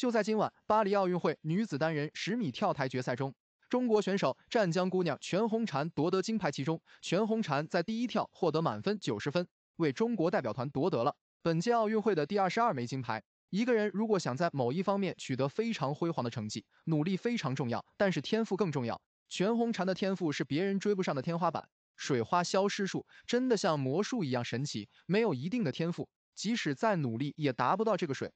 就在今晚，巴黎奥运会女子单人十米跳台决赛中，中国选手湛江姑娘全红婵夺得金牌。其中，全红婵在第一跳获得满分九十分，为中国代表团夺得了本届奥运会的第二十二枚金牌。一个人如果想在某一方面取得非常辉煌的成绩，努力非常重要，但是天赋更重要。全红婵的天赋是别人追不上的天花板，水花消失术真的像魔术一样神奇。没有一定的天赋，即使再努力也达不到这个水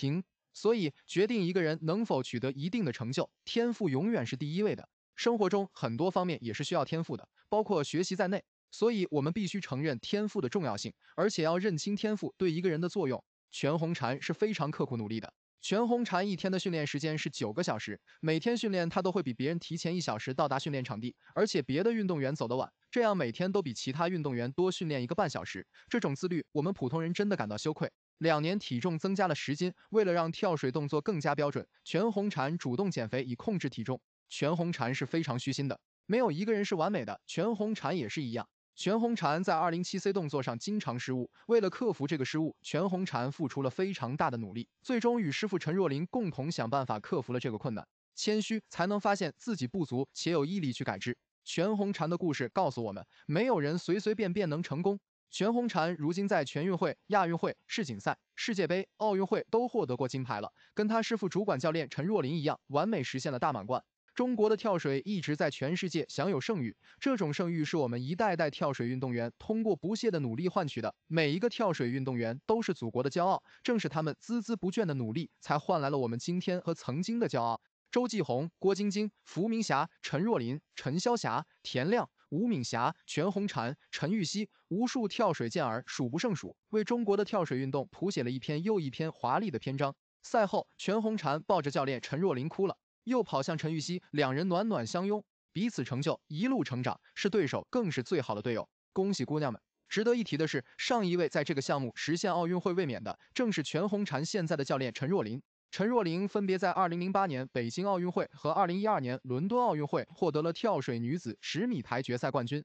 平。所以，决定一个人能否取得一定的成就，天赋永远是第一位的。生活中很多方面也是需要天赋的，包括学习在内。所以，我们必须承认天赋的重要性，而且要认清天赋对一个人的作用。全红婵是非常刻苦努力的。全红婵一天的训练时间是九个小时，每天训练她都会比别人提前一小时到达训练场地，而且别的运动员走得晚，这样每天都比其他运动员多训练一个半小时。这种自律，我们普通人真的感到羞愧。两年体重增加了十斤，为了让跳水动作更加标准，全红婵主动减肥以控制体重。全红婵是非常虚心的，没有一个人是完美的，全红婵也是一样。全红婵在二零七 C 动作上经常失误，为了克服这个失误，全红婵付出了非常大的努力，最终与师傅陈若琳共同想办法克服了这个困难。谦虚才能发现自己不足，且有毅力去改之。全红婵的故事告诉我们，没有人随随便便能成功。全红婵如今在全运会、亚运会、世锦赛、世界杯、奥运会都获得过金牌了，跟他师傅主管教练陈若琳一样，完美实现了大满贯。中国的跳水一直在全世界享有盛誉，这种盛誉是我们一代代跳水运动员通过不懈的努力换取的。每一个跳水运动员都是祖国的骄傲，正是他们孜孜不倦的努力，才换来了我们今天和曾经的骄傲。周继红、郭晶晶、伏明霞、陈若琳、陈潇霞、田亮、吴敏霞、全红婵、陈芋汐，无数跳水健儿数不胜数，为中国的跳水运动谱写了一篇又一篇华丽的篇章。赛后，全红婵抱着教练陈若琳哭了。又跑向陈芋汐，两人暖暖相拥，彼此成就，一路成长，是对手，更是最好的队友。恭喜姑娘们！值得一提的是，上一位在这个项目实现奥运会卫冕的，正是全红婵现在的教练陈若琳。陈若琳分别在2008年北京奥运会和2012年伦敦奥运会获得了跳水女子十米台决赛冠军。